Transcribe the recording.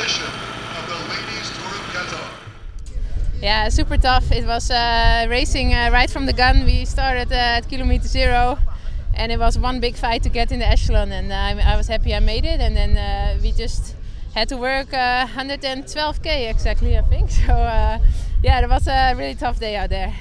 edition of the Ladies Tour of Qatar. Yeah, super tough. It was uh, racing uh, right from the gun. We started uh, at kilometer zero, and it was one big fight to get in the echelon. And uh, I, was happy I made it. And then uh, we just had to work uh, 112k exactly, I think. So yeah, it was a really tough day out there.